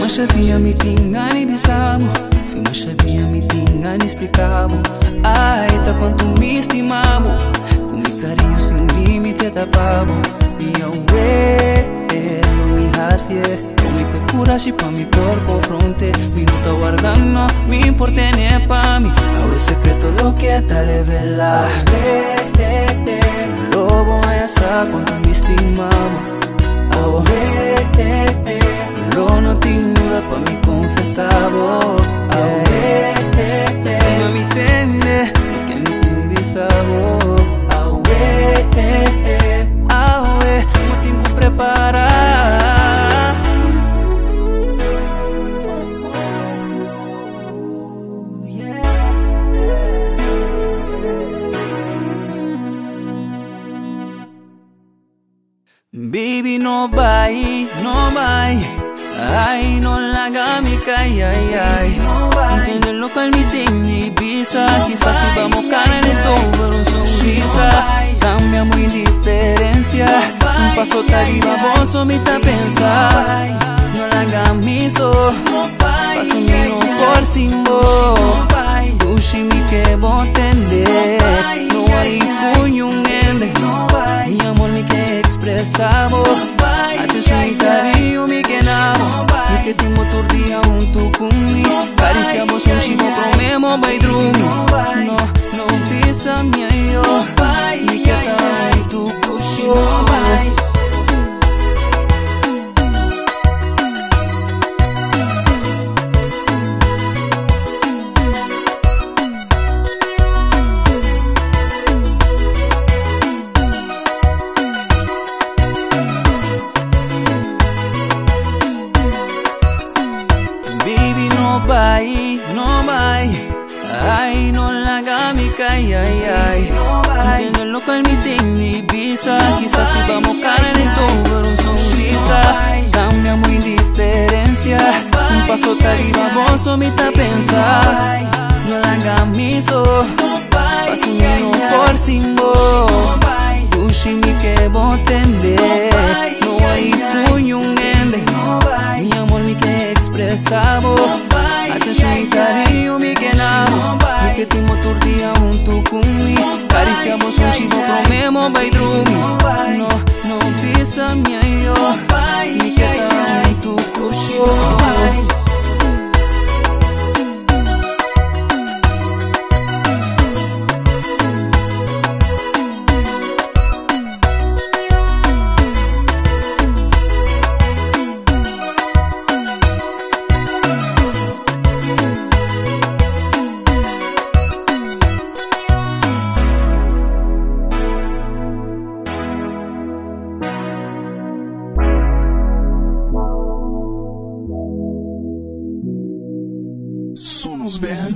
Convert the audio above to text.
Mashadinha me tinha indisamo Fui mashadinha me tinha inexplicável Ai, tá quanto me estimamo Com meu carinho sem limite tapamo E eu vejo me que coragem pra me por confronte Mi não tá guardando, me importa nem pra mim Ahora es secreto lo que te revela Eh, eh, eh Lobo essa quanto me estimamo Oh, eh, eh, eh Lo no tengo duda pa' mi confesado. Ah, eh, eh, eh Mami tende lo que no tengo visado Baby, no vai, no vai. Ay, no la haga mi cae, ay, ay. Entiende lo cual mi tiene Ibiza. Quizás si vamos cara en todo, un sonrisa. Cambia muy indiferencia. Un paso arriba, vos o mi pensa. No la haga miso. Paso mío por sin vos. Gushi mi que vos Nopisa no nikata mtukushino Baby, Ay, no la haga mi cae, ay, ay. Entiendo lo cual mi tiene Ibiza. Quizás si vamos en todo, un sonrisa. Cambia muy indiferencia. Un paso arriba, vos o mi pensa. No la haga miso. Paso mío por sin vos. Gushi mi que vos tende. No hay puño un ende. Mi amor mi que expresamos. uns berros.